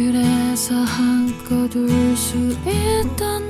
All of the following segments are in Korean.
그래서 한껏 울수 있던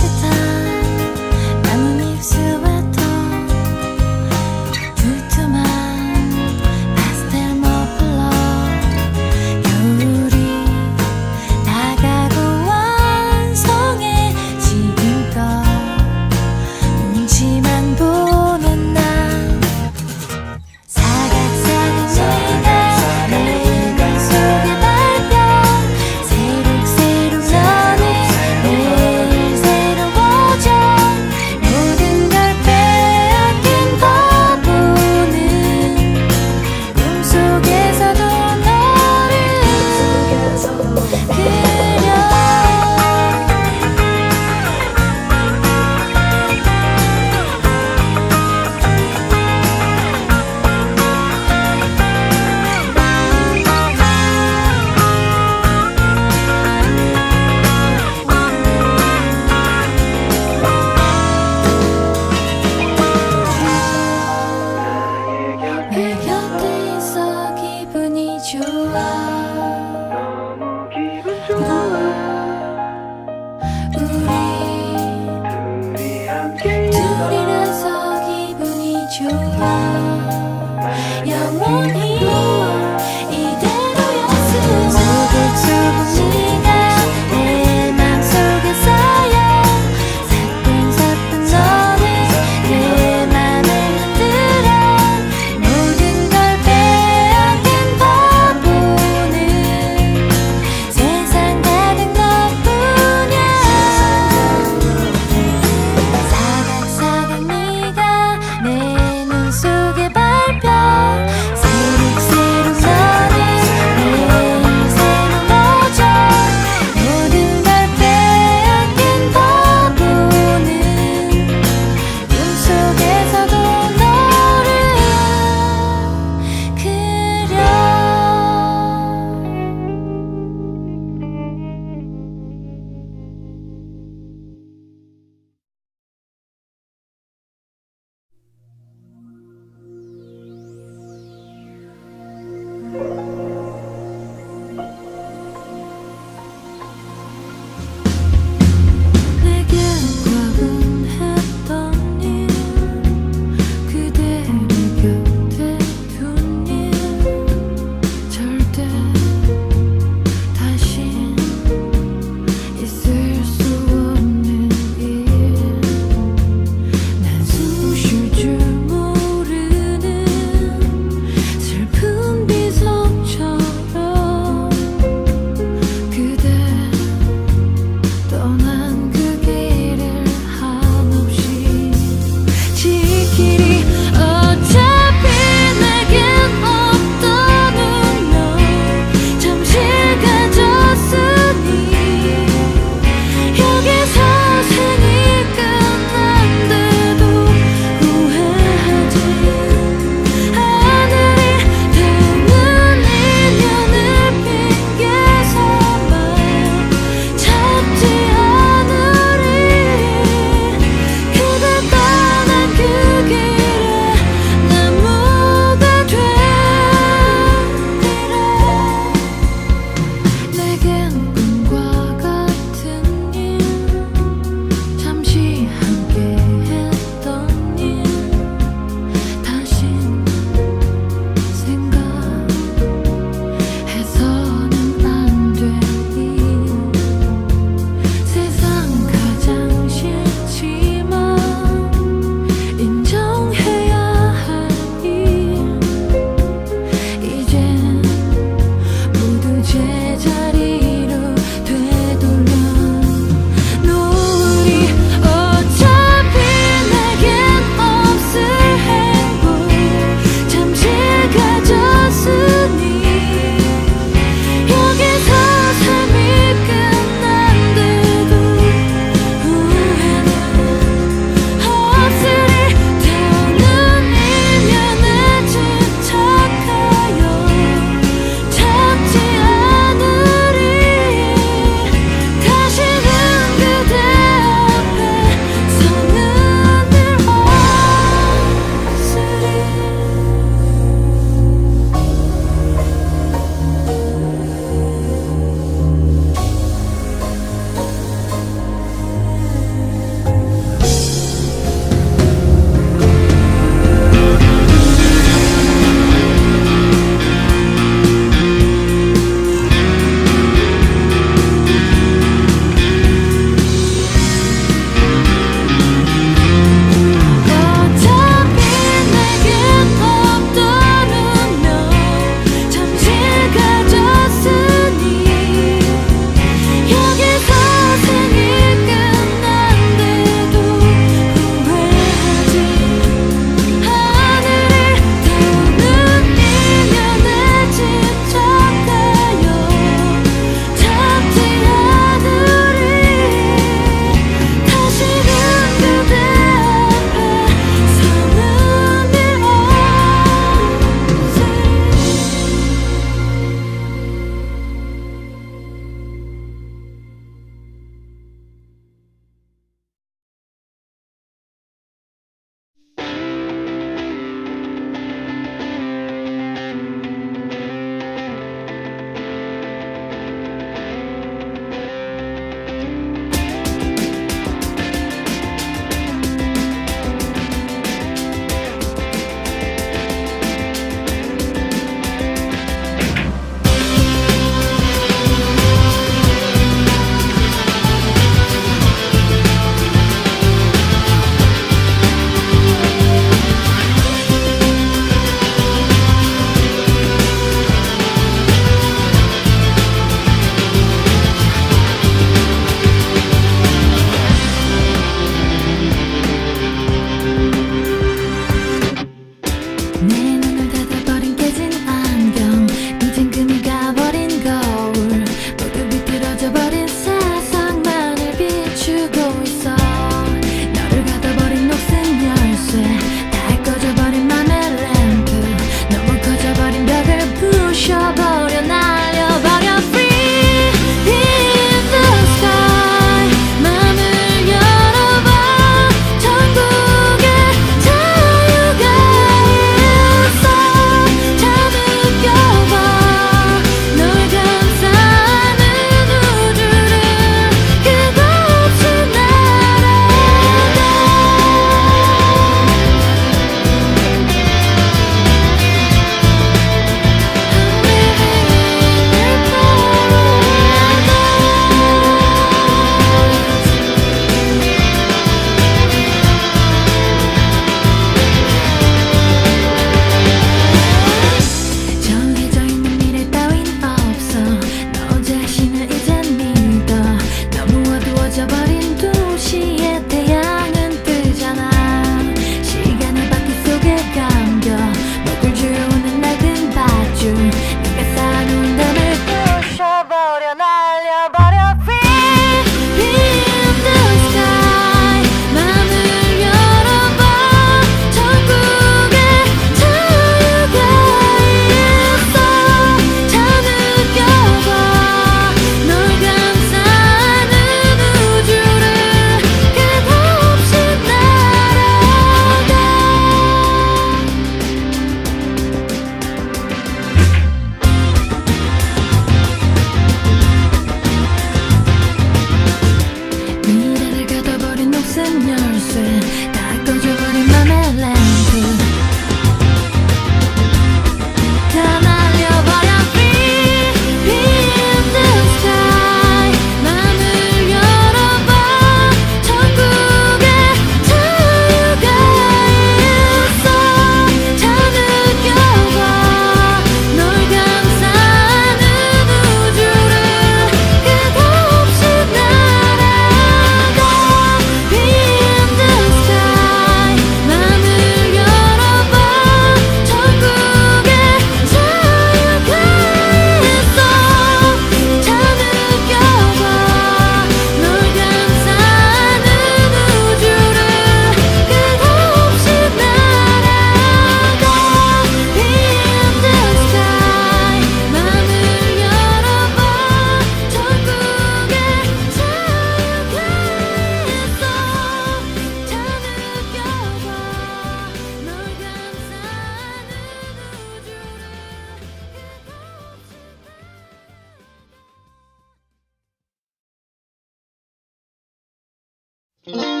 Mm-hmm.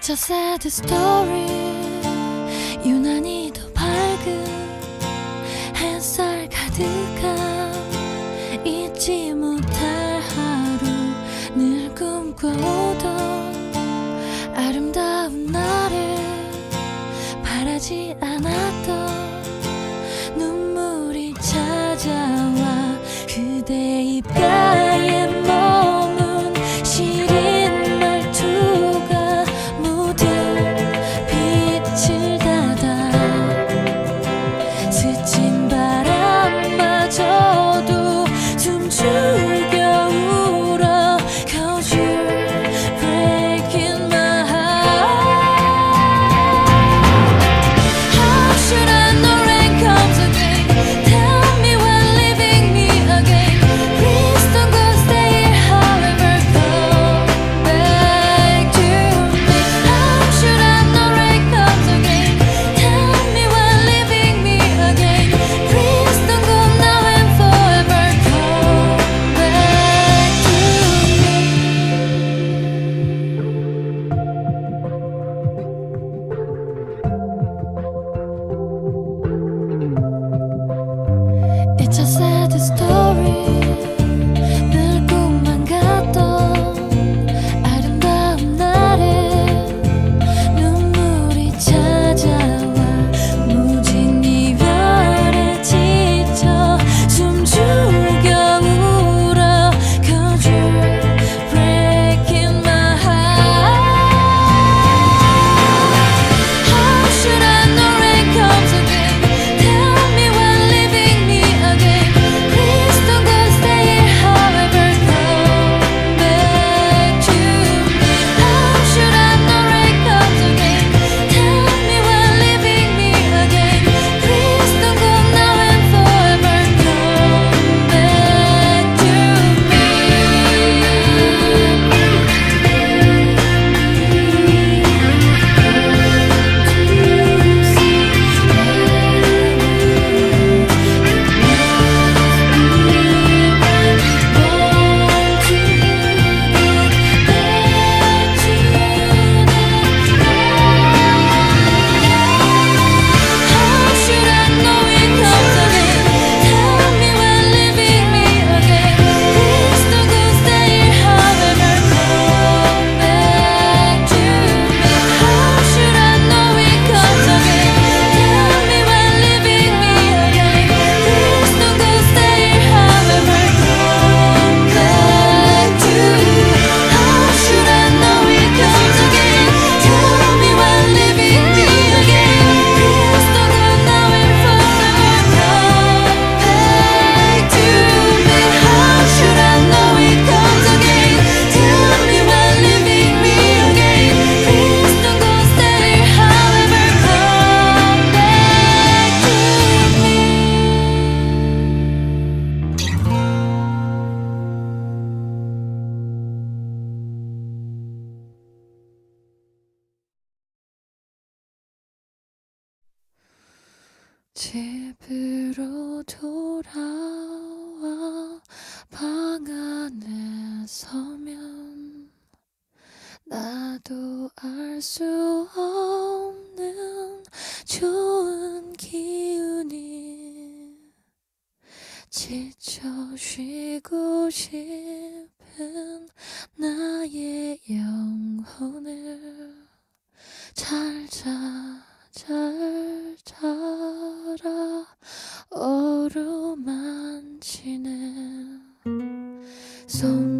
It's a sad story 走